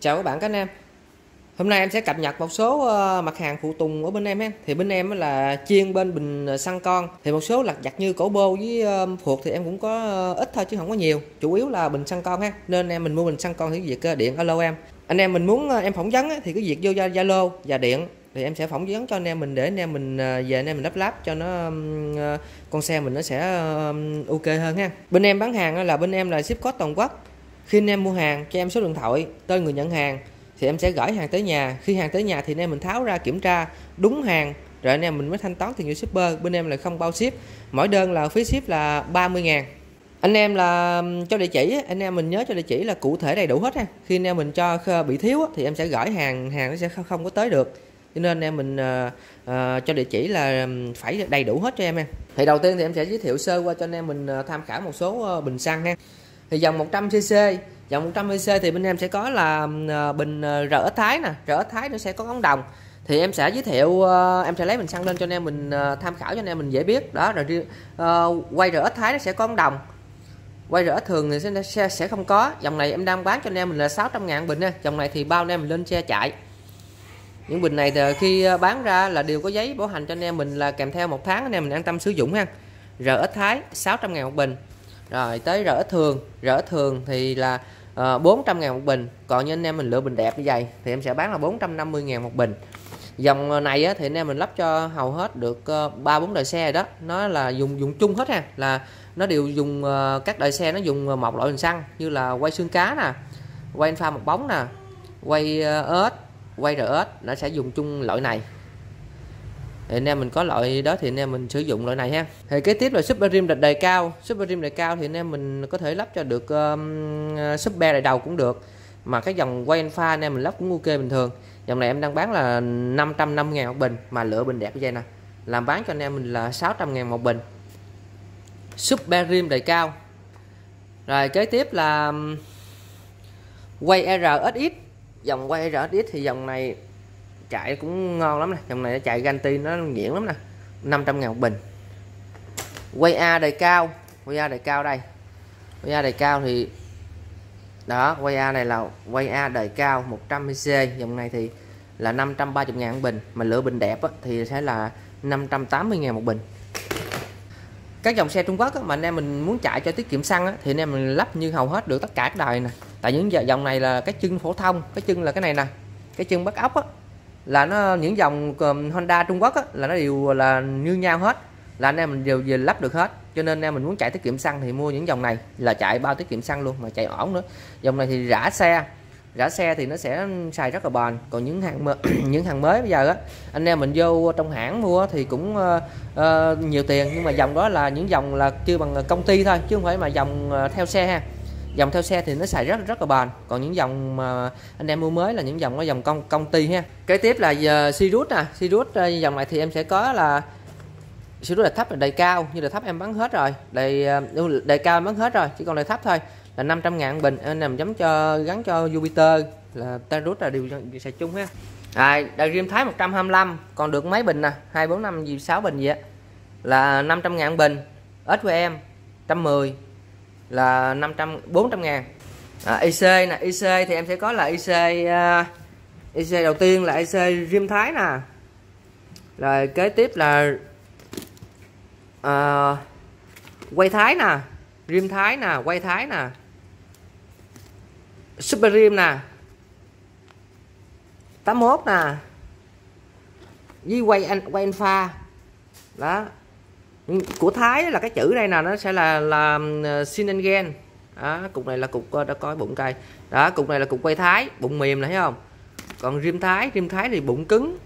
Chào các bạn các anh em. Hôm nay em sẽ cập nhật một số ờ, mặt hàng phụ tùng ở bên em ấy. Thì bên em là chiên bên bình xăng con. Thì một số lặt vặt như cổ bô với ờ, phuộc thì em cũng có ờ, ít thôi chứ không có nhiều. Chủ yếu là bình xăng con ha. Nên em mình mua bình xăng con thì việc điện alo em. Anh em mình muốn em phỏng vấn thì cứ việc vô Zalo và điện thì em sẽ phỏng vấn cho anh em mình để anh em mình về anh em mình lắp lắp cho nó con xe mình nó sẽ ok hơn ha. Bên em bán hàng là bên em là ship code toàn quốc khi anh em mua hàng cho em số điện thoại tên người nhận hàng thì em sẽ gửi hàng tới nhà. Khi hàng tới nhà thì anh em mình tháo ra kiểm tra đúng hàng. Rồi anh em mình mới thanh toán tiền cho shipper bên em là không bao ship. Mỗi đơn là phí ship là 30 ngàn. Anh em là cho địa chỉ anh em mình nhớ cho địa chỉ là cụ thể đầy đủ hết ha. Khi anh em mình cho bị thiếu thì em sẽ gửi hàng hàng nó sẽ không có tới được. Cho nên anh em mình uh, uh, cho địa chỉ là phải đầy đủ hết cho em em thì đầu tiên thì em sẽ giới thiệu sơ qua cho anh em mình ờ, tham khảo một số bình xăng ha thì dòng 100cc dòng 100cc thì bên em sẽ có là ờ, bình ờ, rỡ thái nè rỡ thái nó sẽ có ống đồng. Thì em sẽ giới thiệu ờ, em sẽ lấy mình xăng lên cho anh em mình tham khảo cho anh em mình dễ biết. Đó rồi uh, quay rỡ thái nó sẽ có ống đồng. Quay rỡ thường thì sẽ, sẽ sẽ không có. Dòng này em đang bán cho anh em mình là 600 ngàn bình nha. Dòng này thì bao anh em mình lên xe chạy những bình này thì khi bán ra là đều có giấy bảo hành cho anh em mình là kèm theo một tháng anh em mình an tâm sử dụng ha. Rỡ thái 600 ngàn một bình rồi tới rỡ thường. Rỡ thường thì là ờ, uh, 400 ngàn một bình. Còn như anh em mình lựa bình đẹp như vậy thì em sẽ bán là 450 ngàn một bình. Dòng ờ, này á, thì anh em mình lắp cho hầu hết được ờ, ba bốn đời xe đó. Nó là dùng dùng chung hết ha. Là nó đều dùng uh, các đời xe nó dùng một loại hình xăng như là quay xương cá nè quay pha một bóng nè quay uh, ớt quay rỡ ớt nó sẽ dùng chung loại này thì anh em mình có loại đó thì anh em mình sử dụng loại này ha. Thì kế tiếp là super rim đầy cao. Super rim đầy cao thì anh em mình có thể lắp cho được um, super đầy đầu cũng được. Mà cái dòng quay pha anh em mình lắp cũng ok bình thường. Dòng này em đang bán là 550 ngàn một bình mà lựa bình đẹp như vậy nè. Làm bán cho anh em mình là 600 ngàn một bình. Super rim đầy cao. Rồi kế tiếp là quay RSX dòng quay RSX thì dòng này chạy cũng ngon lắm nè. Dòng này nó chạy ganti nó nhuyễn lắm nè. 500 ngàn một bình. Quay A đời cao. Quay A đời cao đây. Quay A đời cao thì đó quay A này là quay A đời cao 100cc dòng này thì là 530 ngàn một bình. Mà lựa bình đẹp á, thì sẽ là 580 ngàn một bình. Các dòng xe Trung Quốc á, mà anh em mình muốn chạy cho tiết kiệm xăng á, thì anh em mình lắp như hầu hết được tất cả các đời nè. Tại những dòng này là cái chân phổ thông cái chân là cái này nè. Cái chân bắt ốc á là nó những dòng um, Honda Trung Quốc á, là nó đều là như nhau hết. Là anh em mình đều về lắp được hết. Cho nên anh em mình muốn chạy tiết kiệm xăng thì mua những dòng này là chạy bao tiết kiệm xăng luôn mà chạy ổn nữa. Dòng này thì rã xe. Rã xe thì nó sẽ xài rất là bền. Còn những hàng những hàng mới bây giờ á anh em mình vô trong hãng mua thì cũng uh, uh, nhiều tiền. Nhưng mà dòng đó là những dòng là chưa bằng công ty thôi chứ không phải mà dòng uh, theo xe ha dòng theo xe thì nó xài rất rất là bền. Còn những dòng mà anh em mua mới là những dòng có dòng công công ty ha. Kế tiếp là ờ, Sirius nè. Sirius ờ, dòng này thì em sẽ có là Sirius là thấp là đầy cao. Như là thấp em bán hết rồi. Đầy ờ, ừ, đầy cao em bán hết rồi. Chỉ còn đầy thấp thôi. Là 500 ngàn bình. Anh em giống cho gắn cho Jupiter. Là Tarus là đều xài chung ha. À, đời rim thái 125 còn được mấy bình nè? 2 4 5 gì 6 bình vậy là 500 ngàn bình. Ít của em 110 là 500 400 ngàn. À, IC nè IC thì em sẽ có là IC uh, IC đầu tiên là IC rim thái nè. Rồi kế tiếp là uh, quay thái nè rim thái nè quay thái nè. Super rim nè. 81 nè. Với quay anh quay anh pha đó của Thái là cái chữ đây nè nó sẽ là là ờ, Sinengen đó cục này là cục ờ, đã coi bụng cây đó cục này là cục quay Thái bụng mềm này thấy không? Còn rim Thái rim Thái thì bụng cứng.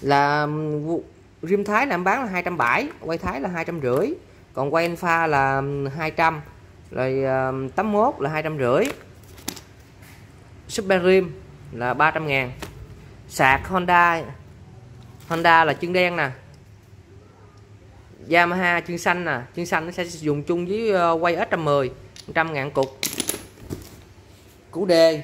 Là rim Thái là em bán là hai trăm bảy quay Thái là hai trăm rưỡi. Còn quay alpha là 200 rồi uh, 81 là hai trăm rưỡi. Super rim là 300 ngàn. Sạc Honda Honda là chân đen nè. Yamaha chân xanh nè. Chân xanh nó sẽ sử dụng chung với ờ, quay S110 100 ngàn cục. Củ đề.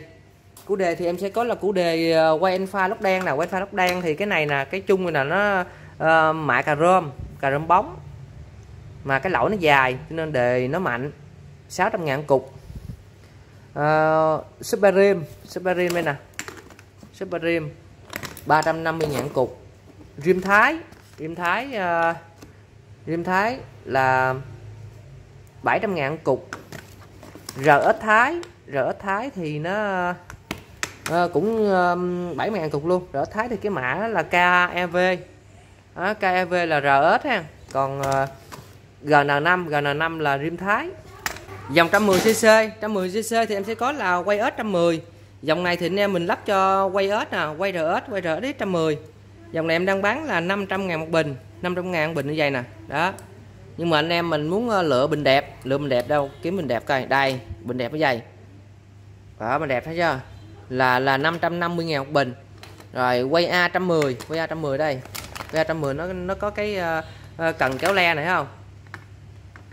Củ đề thì em sẽ có là củ đề ờ, quay alpha lốc đen nè. Quay alpha lốc đen thì cái này nè cái chung này là nó uh, mạ cà rơm cà rơm bóng. Mà cái lỗi nó dài cho nên đề nó mạnh. 600 ngàn cục. Ờ, uh, Super Rim Super Rim đây nè Super Rim 350 ngàn cục. Rim Thái. Rim Thái uh, Rim Thái là 700 ngàn cục. RS Thái RS Thái thì nó uh, cũng uh, 70 ngàn cục luôn. RS Thái thì cái mã là KEV đó, KEV là RS ha. Còn uh, GN5 GN5 là rim Thái. Dòng 110cc 110cc thì em sẽ có là quay ớt 110 dòng này thì anh em mình lắp cho quay ớt nè quay RS quay RS 110 dòng này em đang bán là 500 ngàn một bình. 500 ngàn bình như vậy nè. Đó. Nhưng mà anh em mình muốn ờ, lựa bình đẹp. Lựa bình đẹp đâu? Kiếm bình đẹp coi. Đây bình đẹp cái dày đó bình đẹp thấy chưa? Là là 550 ngàn một bình. Rồi quay A 110 quay A 110 đây. Quay A 110 nó nó có cái uh, cần kéo le này thấy không?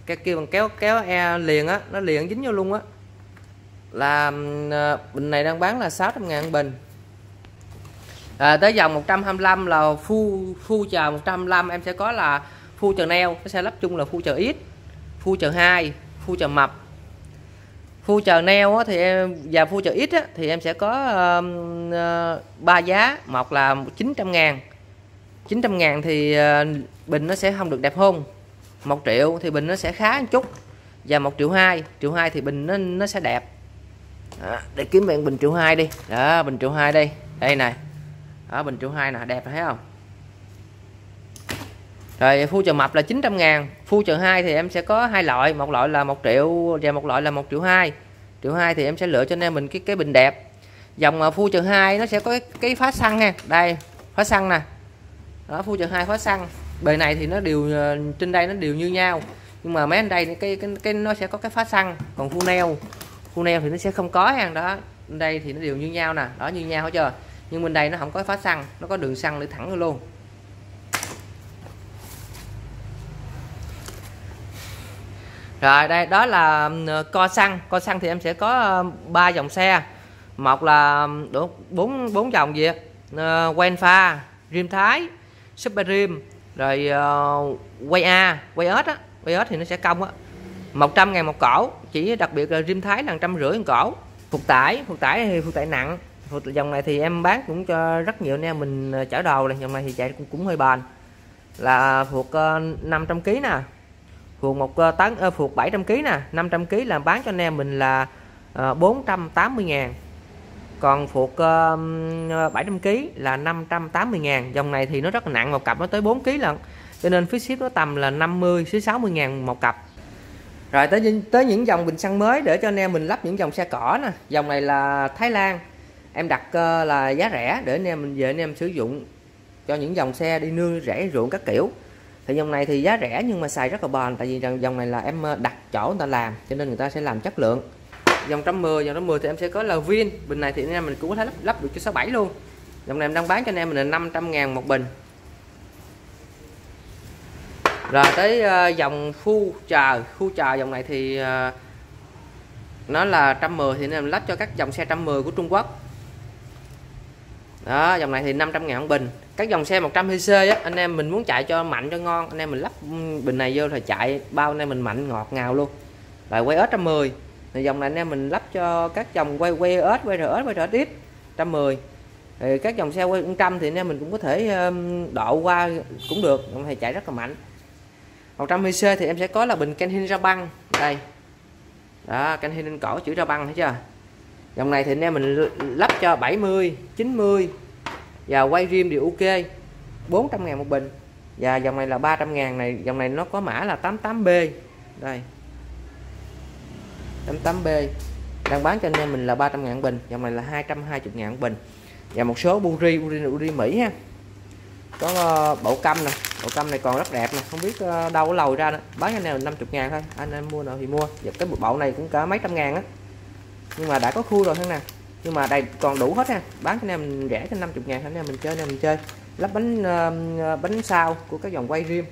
Cái kia bằng kéo kéo e liền á nó liền dính vô luôn á. Là uh, bình này đang bán là 600 ngàn bình à, tới dòng 125 là phu phu chờ 125 em sẽ có là phu chờ neo nó sẽ lắp chung là phu chờ ít phu chờ 2 phu chờ mập. Phu chờ neo á, thì em và phu chờ ít á, thì em sẽ có ờ, ba uh, uh, giá một là 900 ngàn. 900 ngàn thì uh, bình nó sẽ không được đẹp hơn. một triệu thì bình nó sẽ khá một chút và một triệu hai triệu hai thì bình nó nó sẽ đẹp. Đó, để kiếm bạn bình triệu hai đi. Đó bình triệu hai đi đây này ở bình triệu hai nè đẹp thấy không? Rồi phu chờ mập là 900 ngàn phu chờ hai thì em sẽ có hai loại một loại là một triệu và một loại là một triệu hai. Triệu hai thì em sẽ lựa cho anh em mình cái cái bình đẹp. Dòng à, phu chờ hai nó sẽ có cái, cái phá xăng nha. Đây phá xăng nè. Đó phu chờ hai phá xăng. Bề này thì nó đều à, trên đây nó đều như nhau. Nhưng mà mấy anh đây cái cái cái nó sẽ có cái phá xăng còn phu neo. Phu neo thì nó sẽ không có hàng đó. Đây thì nó đều như nhau nè. Đó như nhau hết chưa nhưng bên đây nó không có phá xăng, nó có đường xăng để thẳng luôn. Rồi, đây, đó là ờ, co xăng. Co xăng thì em sẽ có ba dòng xe. Một là bốn bốn dòng gì quen ờ, pha rim thái, super rim rồi ờ, quay A quay ớt á. Quay ớt thì nó sẽ công á. 100 ngàn một cổ, chỉ đặc biệt là rim thái là trăm rưỡi một cổ. Phục tải phục tải thì phục tải nặng dòng này thì em bán cũng cho rất nhiều anh em. Mình ờ, chở đầu này dòng này thì chạy cũng, cũng hơi bền. Là thuộc uh, 500 kg nè. Thuộc một ờ, tấn uh, thuộc 700 kg nè. 500 kg là bán cho anh em mình là uh, 480 ngàn. Còn thuộc uh, 700 kg là 580 ngàn. Dòng này thì nó rất là nặng một cặp nó tới 4 kg lận. Cho nên phí ship nó tầm là 50 đến 60 ngàn một cặp. Rồi tới tới những dòng bình xăng mới để cho anh em mình lắp những dòng xe cỏ nè. Dòng này là Thái Lan em đặt uh, là giá rẻ để anh em mình về anh em sử dụng cho những dòng xe đi nương rẻ ruộng các kiểu. Thì dòng này thì giá rẻ nhưng mà xài rất là bền tại vì dòng này là em ờ, đặt chỗ người ta làm cho nên người ta sẽ làm chất lượng. Dòng 110 dòng 110 thì em sẽ có là viên bình này thì anh em mình cũng có thể lắp, lắp được cho 67 luôn. Dòng này em đang bán cho anh em mình là 500 ngàn một bình. Rồi tới uh, dòng phu chờ khu chờ dòng này thì uh, nó là 110 thì nên em lắp cho các dòng xe 110 của Trung Quốc đó, dòng này thì 500 ngàn bình. Các dòng xe 100cc á, anh em mình muốn chạy cho mạnh, cho ngon, anh em mình lắp bình này vô thì chạy, bao anh em mình mạnh, ngọt ngào luôn. Lại quay ớt 110 thì dòng này anh em mình lắp cho các dòng quay quay ớt quay ớt, quay RS ít 110 thì các dòng xe quay 100 thì anh em mình cũng có thể độ qua cũng được dòng này chạy rất là mạnh. 120C thì em sẽ có là bình Kenhin ra băng. Đây. Đó, Kenhin cổ chữ ra băng thấy chưa? Dòng này thì anh em mình lắp cho 70 90 và quay rim thì ok 400 ngàn một bình. Và dòng này là 300 ngàn này dòng này nó có mã là 88B đây. 88B đang bán cho anh em mình là 300 ngàn bình dòng này là 220 ngàn bình. Và một số buri buri, buri Mỹ ha. Có ờ, uh, bộ căm nè bộ câm này còn rất đẹp nè không biết ờ, đâu có lầu ra nữa. Bán cho anh em 50 ngàn thôi anh em mua nào thì mua. Và cái bộ này cũng cả mấy trăm ngàn á nhưng mà đã có khui rồi thế nè. Nhưng mà đây còn đủ hết ha. Bán cho anh em rẻ cho 50 ngàn anh em mình chơi anh em mình chơi. Lắp bánh uh, bánh sao của các dòng quay riêng.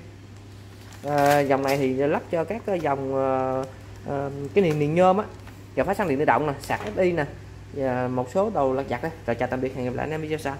Uh, dòng này thì lắp cho các dòng uh, uh, cái niền niền nhôm á. Và phát sáng điện tự động nè sạc FI nè. Và một số đầu lặt chặt đấy rồi chào tạm biệt hẹn gặp lại anh em video sau.